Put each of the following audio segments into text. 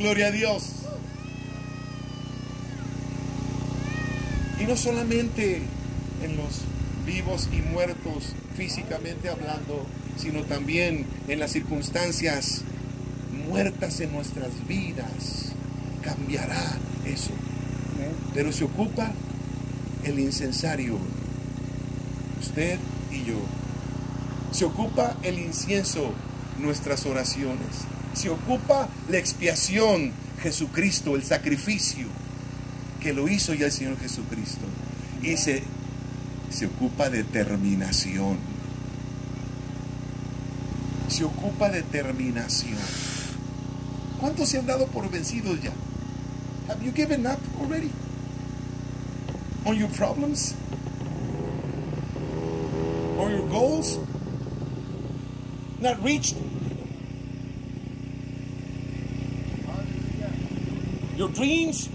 gloria a Dios. Y no solamente en los vivos y muertos físicamente hablando, sino también en las circunstancias muertas en nuestras vidas. Cambiará eso. Pero se ocupa el incensario, usted y yo. Se ocupa el incienso, nuestras oraciones. Se ocupa la expiación, Jesucristo, el sacrificio que lo hizo ya el Señor Jesucristo. Y se, ocupa determinación. Se ocupa determinación. ¿Cuántos se han dado por vencidos ya? Have you given up already? On your problems? On your goals? Not reached? Your dreams?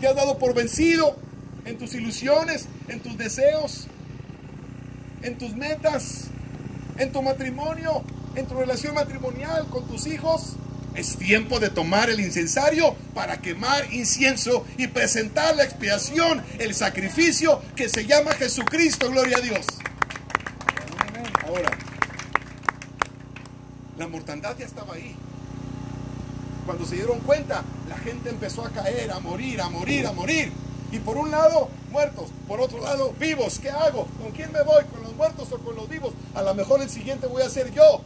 ¿Te has dado por vencido en tus ilusiones, en tus deseos, en tus metas, en tu matrimonio, en tu relación matrimonial con tus hijos? Es tiempo de tomar el incensario para quemar incienso y presentar la expiación, el sacrificio que se llama Jesucristo, gloria a Dios. Ahora, la mortandad ya estaba ahí. Cuando se dieron cuenta, la gente empezó a caer, a morir, a morir, a morir. Y por un lado, muertos, por otro lado, vivos. ¿Qué hago? ¿Con quién me voy? ¿Con los muertos o con los vivos? A lo mejor el siguiente voy a ser yo.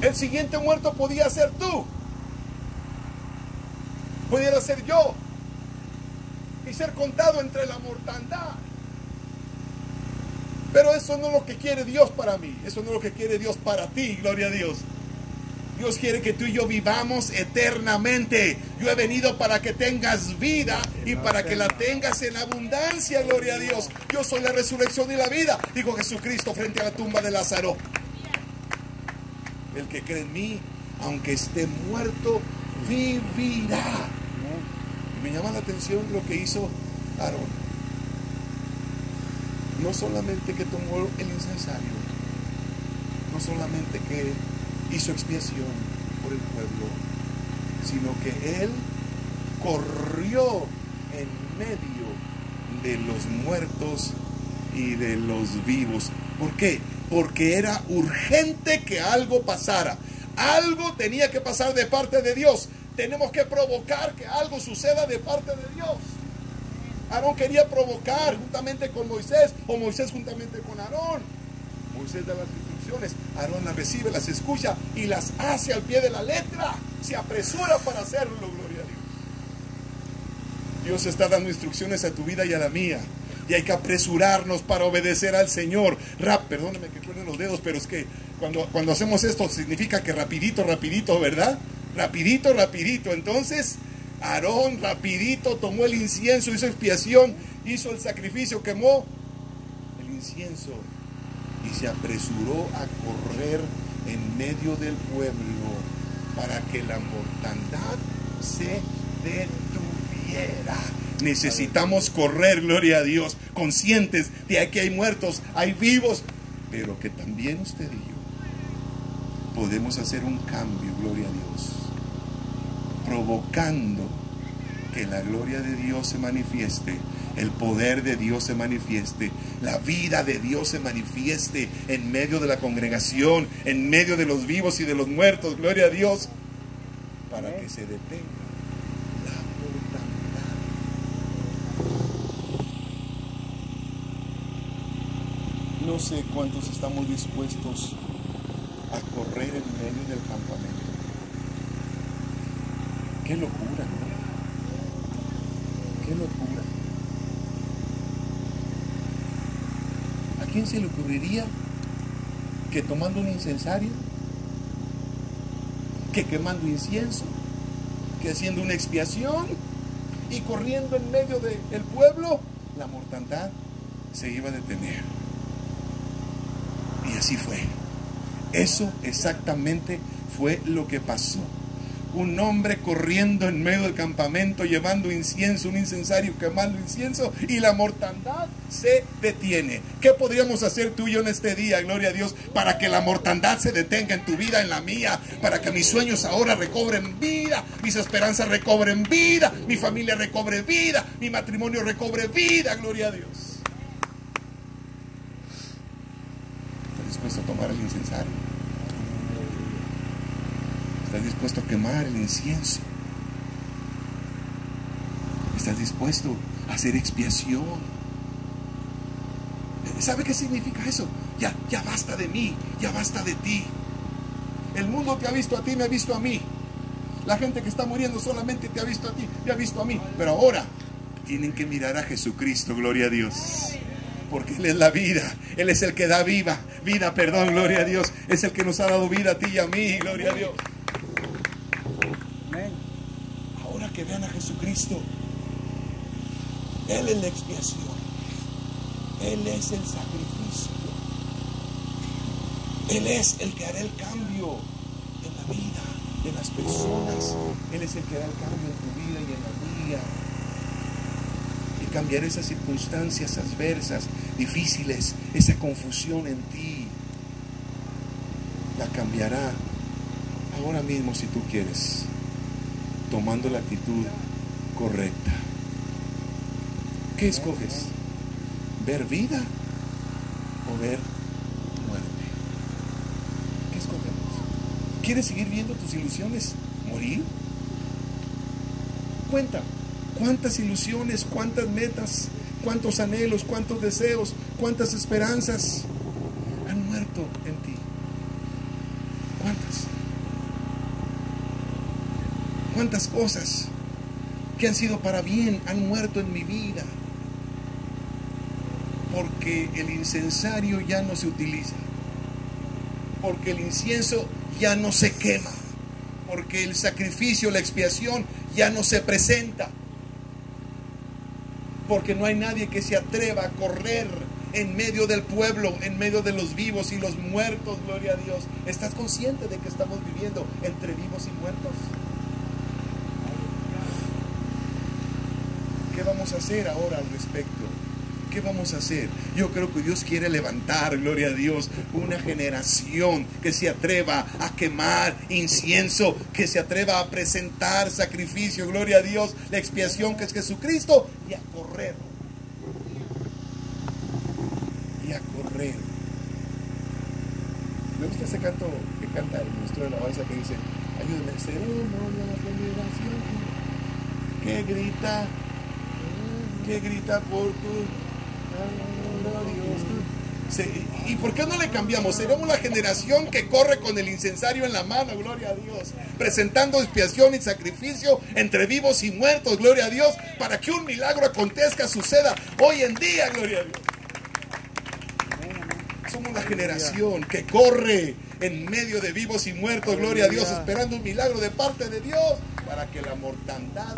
El siguiente muerto podía ser tú. Pudiera ser yo. Y ser contado entre la mortandad. Pero eso no es lo que quiere Dios para mí. Eso no es lo que quiere Dios para ti. Gloria a Dios. Dios quiere que tú y yo vivamos eternamente. Yo he venido para que tengas vida y para que la tengas en abundancia. Gloria a Dios. Yo soy la resurrección y la vida. Dijo Jesucristo frente a la tumba de Lázaro. El que cree en mí, aunque esté muerto, vivirá. Me llama la atención lo que hizo Aarón. No solamente que tomó el incensario, no solamente que hizo expiación por el pueblo, sino que él corrió en medio de los muertos y de los vivos. ¿Por qué? Porque era urgente que algo pasara. Algo tenía que pasar de parte de Dios. Tenemos que provocar que algo suceda de parte de Dios. Aarón quería provocar juntamente con Moisés o Moisés juntamente con Aarón. Moisés da las instrucciones, Aarón las recibe, las escucha y las hace al pie de la letra. Se apresura para hacerlo, gloria a Dios. Dios está dando instrucciones a tu vida y a la mía. Y hay que apresurarnos para obedecer al Señor. Rap, perdóneme que ponen los dedos, pero es que cuando, cuando hacemos esto significa que rapidito, rapidito, ¿verdad? Rapidito, rapidito. Entonces, Aarón rapidito tomó el incienso, hizo expiación, hizo el sacrificio, quemó el incienso y se apresuró a correr en medio del pueblo para que la mortandad se detuviera. Necesitamos correr, gloria a Dios, conscientes de que hay muertos, hay vivos, pero que también usted y yo podemos hacer un cambio, gloria a Dios provocando que la gloria de Dios se manifieste, el poder de Dios se manifieste, la vida de Dios se manifieste en medio de la congregación, en medio de los vivos y de los muertos, gloria a Dios, para que se detenga la. No sé cuántos estamos dispuestos a correr en medio del campamento. Qué locura. Qué locura. ¿A quién se le ocurriría que tomando un incensario, que quemando incienso, que haciendo una expiación y corriendo en medio del pueblo, la mortandad se iba a detener? Y así fue. Eso exactamente fue lo que pasó. Un hombre corriendo en medio del campamento llevando incienso, un incensario quemando incienso y la mortandad se detiene. ¿Qué podríamos hacer tú y yo en este día, gloria a Dios, para que la mortandad se detenga en tu vida, en la mía, para que mis sueños ahora recobren vida, mis esperanzas recobren vida, mi familia recobre vida, mi matrimonio recobre vida, gloria a Dios? ¿Estás dispuesto a tomar el incensario? ¿Estás dispuesto a quemar el incienso? ¿Estás dispuesto a hacer expiación? ¿Sabe qué significa eso? Ya, ya basta de mí, ya basta de ti. El mundo te ha visto a ti, me ha visto a mí. La gente que está muriendo solamente te ha visto a ti, me ha visto a mí. Pero ahora tienen que mirar a Jesucristo, gloria a Dios. Porque Él es la vida, Él es el que da viva, vida, perdón, gloria a Dios. Es el que nos ha dado vida a ti y a mí, gloria a Dios. que Él es la expiación. Él es el sacrificio. Él es el que hará el cambio en la vida de las personas. Él es el que hará el cambio en tu vida y en la mía. Y cambiar esas circunstancias adversas, difíciles, esa confusión en ti. La cambiará ahora mismo si tú quieres tomando la actitud correcta. ¿Qué escoges? ¿Ver vida o ver muerte? ¿Qué escogemos? ¿Quieres seguir viendo tus ilusiones morir? Cuenta, ¿cuántas ilusiones, cuántas metas, cuántos anhelos, cuántos deseos, cuántas esperanzas han muerto en ti? ¿Cuántas? cuántas cosas que han sido para bien han muerto en mi vida. Porque el incensario ya no se utiliza. Porque el incienso ya no se quema. Porque el sacrificio, la expiación ya no se presenta. Porque no hay nadie que se atreva a correr en medio del pueblo, en medio de los vivos y los muertos, gloria a Dios. ¿Estás consciente de que estamos viviendo entre vivos y muertos? ¿Qué vamos a hacer ahora al respecto? ¿Qué vamos a hacer? Yo creo que Dios quiere levantar, gloria a Dios, una generación que se atreva a quemar incienso, que se atreva a presentar sacrificio, gloria a Dios, la expiación que es Jesucristo, y a correr. Y a correr. Me gusta ese canto que canta el ministro de la base que dice, ayúdame, seremos la generación que grita que grita por tu ¿Y por qué no le cambiamos? Seremos la generación que corre con el incensario en la mano, gloria a Dios, presentando expiación y sacrificio entre vivos y muertos, gloria a Dios, para que un milagro acontezca, suceda hoy en día, gloria a Dios. Somos la generación que corre en medio de vivos y muertos, gloria a Dios, esperando un milagro de parte de Dios para que la mortandad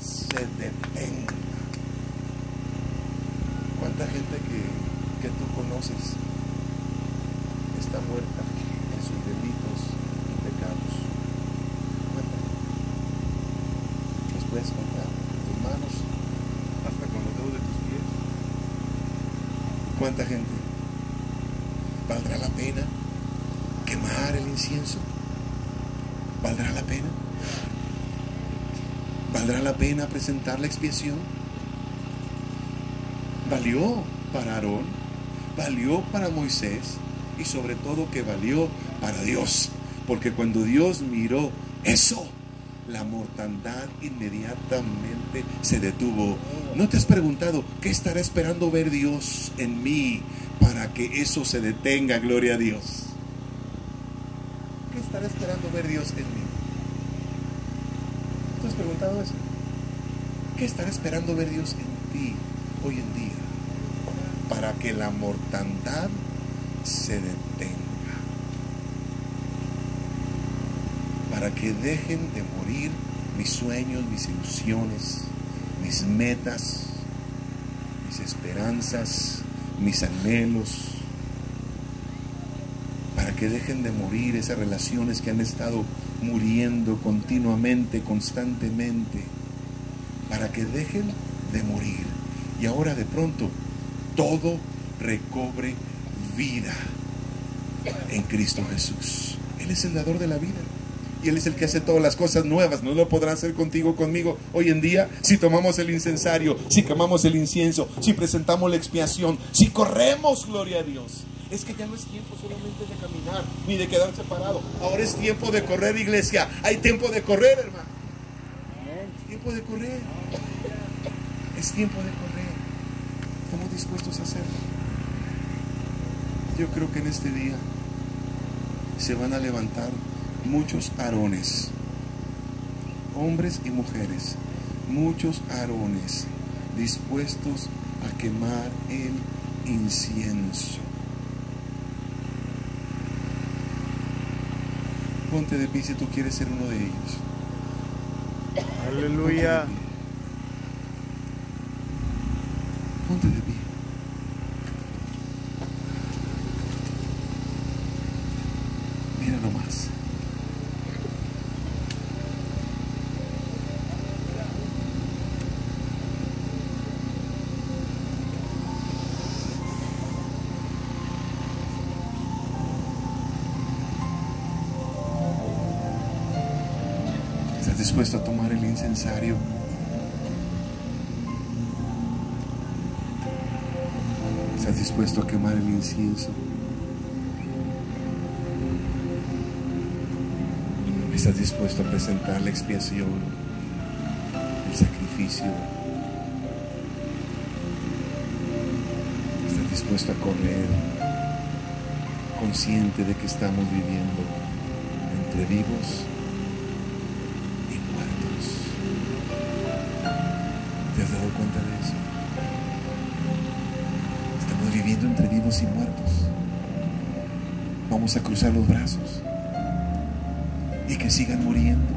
se detenga. ¿Cuánta gente que, tú conoces está muerta en sus delitos y pecados? ¿Cuánta? ¿Los puedes contar tus manos hasta con los dedos de tus pies? ¿Cuánta gente? ¿Valdrá la pena quemar el incienso? ¿Valdrá la pena? ¿Valdrá la pena presentar la expiación? Valió para Aarón, valió para Moisés y sobre todo que valió para Dios. Porque cuando Dios miró eso, la mortandad inmediatamente se detuvo. ¿No te has preguntado qué estará esperando ver Dios en mí para que eso se detenga? Gloria a Dios. ¿Qué estará esperando ver Dios en mí? ¿Te has preguntado eso? ¿Qué estará esperando ver Dios en ti hoy en día? para que la mortandad se detenga, para que dejen de morir mis sueños, mis ilusiones, mis metas, mis esperanzas, mis anhelos, para que dejen de morir esas relaciones que han estado muriendo continuamente, constantemente, para que dejen de morir. Y ahora de pronto todo recobre vida en Cristo Jesús. Él es el dador de la vida. Y Él es el que hace todas las cosas nuevas. No lo podrá hacer contigo, conmigo. Hoy en día, si tomamos el incensario, si quemamos el incienso, si presentamos la expiación, si corremos, gloria a Dios. Es que ya no es tiempo solamente de caminar, ni de quedarse parado. Ahora es tiempo de correr, iglesia. Hay tiempo de correr, hermano. Es tiempo de correr. Es tiempo de correr. Dispuestos a hacerlo. Yo creo que en este día se van a levantar muchos arones, hombres y mujeres, muchos arones dispuestos a quemar el incienso. Ponte de pie si tú quieres ser uno de ellos. Aleluya. Ponte de pie. Mira dispuesto a tomar el incensario? ¿Estás dispuesto a quemar el incienso? ¿Estás dispuesto a presentar la expiación, el sacrificio? ¿Estás dispuesto a correr consciente de que estamos viviendo entre vivos cuenta de eso? Estamos viviendo entre vivos y muertos. Vamos a cruzar los brazos y que sigan muriendo.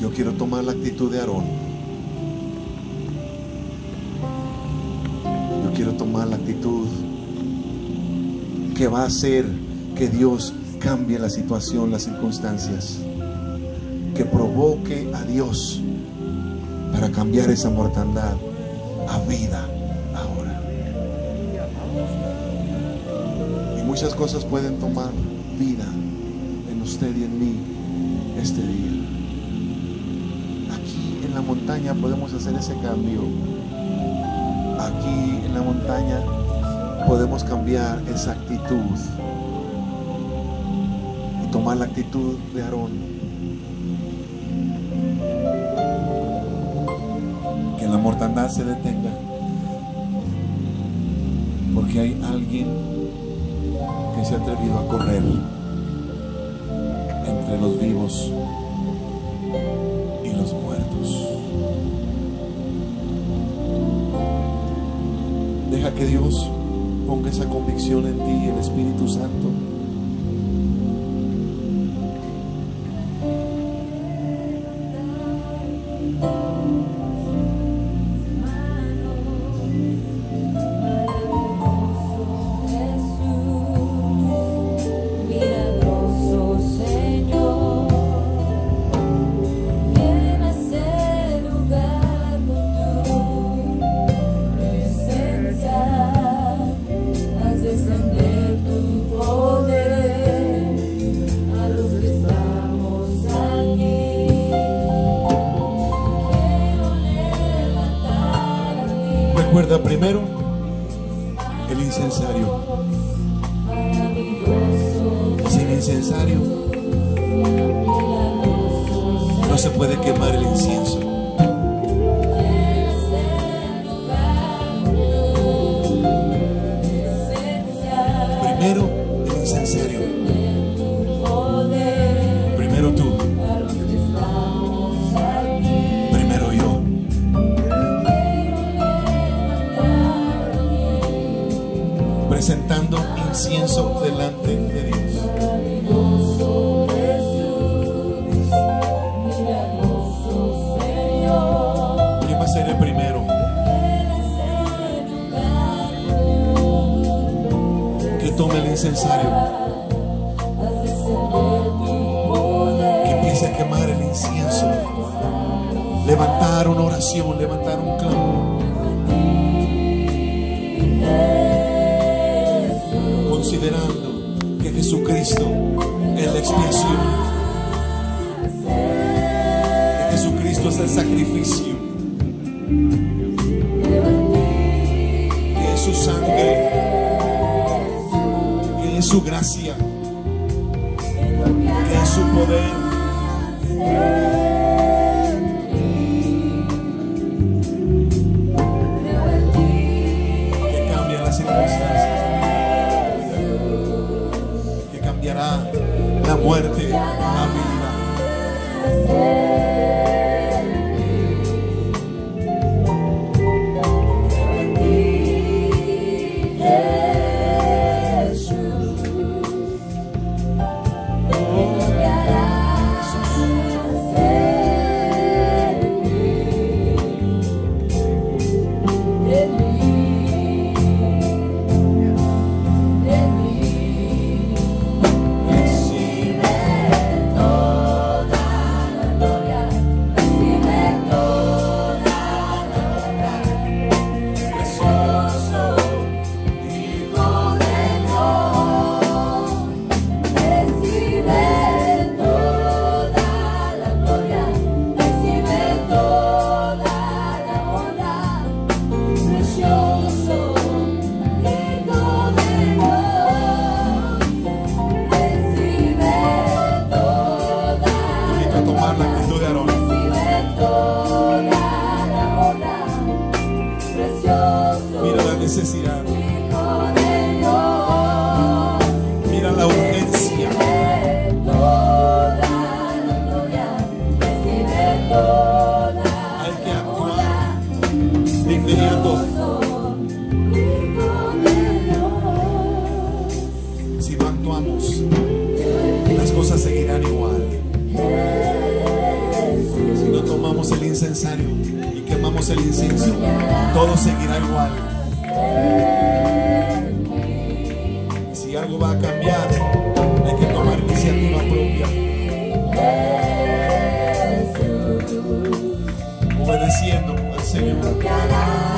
Yo quiero tomar la actitud de Aarón. Que va a hacer que Dios cambie la situación, las circunstancias. Que provoque a Dios para cambiar esa mortandad a vida ahora. Y muchas cosas pueden tomar vida en usted y en mí este día. Aquí en la montaña podemos hacer ese cambio. Aquí en la montaña podemos cambiar esa actitud y tomar la actitud de Aarón. Que la mortandad se detenga. Porque hay alguien que se ha atrevido a correr entre los vivos y los muertos. Deja que Dios ponga esa convicción en ti, el Espíritu Santo. incienso, levantar una oración, levantar un clamor. Considerando que Jesucristo es la expiación, que Jesucristo es el sacrificio, que es su sangre, que es su gracia, que es su poder. Yeah. Mira la necesidad. Mira la urgencia. Hay que actuar de inmediato. Si no actuamos, las cosas seguirán igual. Si no tomamos el incensario, el incienso, todo seguirá igual. Si algo va a cambiar, hay que tomar iniciativa propia. Obedeciendo al Señor.